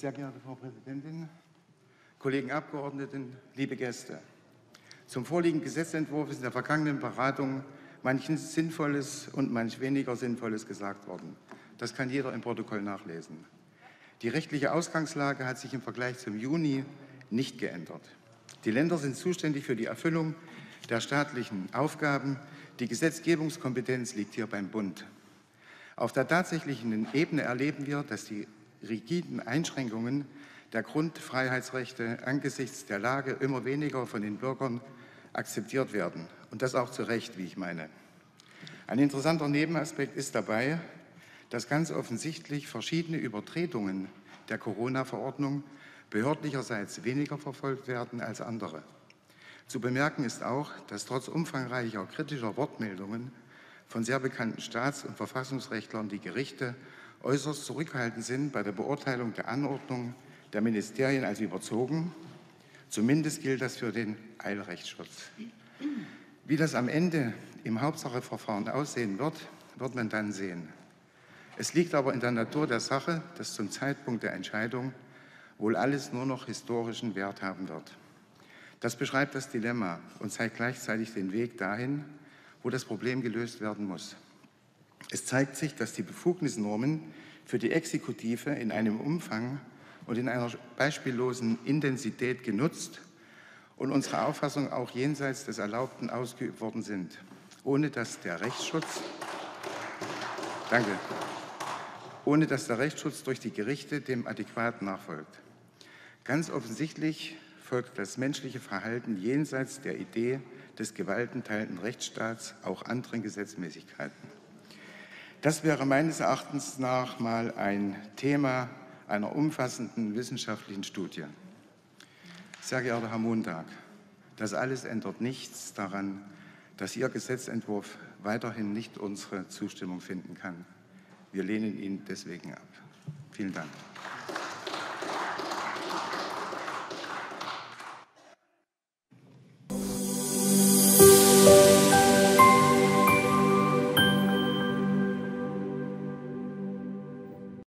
Sehr geehrte Frau Präsidentin, Kollegen Abgeordneten, liebe Gäste. Zum vorliegenden Gesetzentwurf ist in der vergangenen Beratung manches Sinnvolles und manch weniger Sinnvolles gesagt worden. Das kann jeder im Protokoll nachlesen. Die rechtliche Ausgangslage hat sich im Vergleich zum Juni nicht geändert. Die Länder sind zuständig für die Erfüllung der staatlichen Aufgaben. Die Gesetzgebungskompetenz liegt hier beim Bund. Auf der tatsächlichen Ebene erleben wir, dass die rigiden Einschränkungen der Grundfreiheitsrechte angesichts der Lage immer weniger von den Bürgern akzeptiert werden. Und das auch zu Recht, wie ich meine. Ein interessanter Nebenaspekt ist dabei, dass ganz offensichtlich verschiedene Übertretungen der Corona-Verordnung behördlicherseits weniger verfolgt werden als andere. Zu bemerken ist auch, dass trotz umfangreicher kritischer Wortmeldungen von sehr bekannten Staats- und Verfassungsrechtlern die Gerichte äußerst zurückhaltend sind bei der Beurteilung der Anordnung der Ministerien als überzogen. Zumindest gilt das für den Eilrechtsschutz. Wie das am Ende im Hauptsacheverfahren aussehen wird, wird man dann sehen. Es liegt aber in der Natur der Sache, dass zum Zeitpunkt der Entscheidung wohl alles nur noch historischen Wert haben wird. Das beschreibt das Dilemma und zeigt gleichzeitig den Weg dahin, wo das Problem gelöst werden muss. Es zeigt sich, dass die Befugnisnormen für die Exekutive in einem Umfang und in einer beispiellosen Intensität genutzt und unserer Auffassung auch jenseits des Erlaubten ausgeübt worden sind, ohne dass der Rechtsschutz, danke, ohne dass der Rechtsschutz durch die Gerichte dem adäquat nachfolgt. Ganz offensichtlich folgt das menschliche Verhalten jenseits der Idee des gewaltenteilten Rechtsstaats auch anderen Gesetzmäßigkeiten. Das wäre meines Erachtens nach mal ein Thema einer umfassenden wissenschaftlichen Studie. Sehr geehrter Herr Montag, das alles ändert nichts daran, dass Ihr Gesetzentwurf weiterhin nicht unsere Zustimmung finden kann. Wir lehnen ihn deswegen ab. Vielen Dank.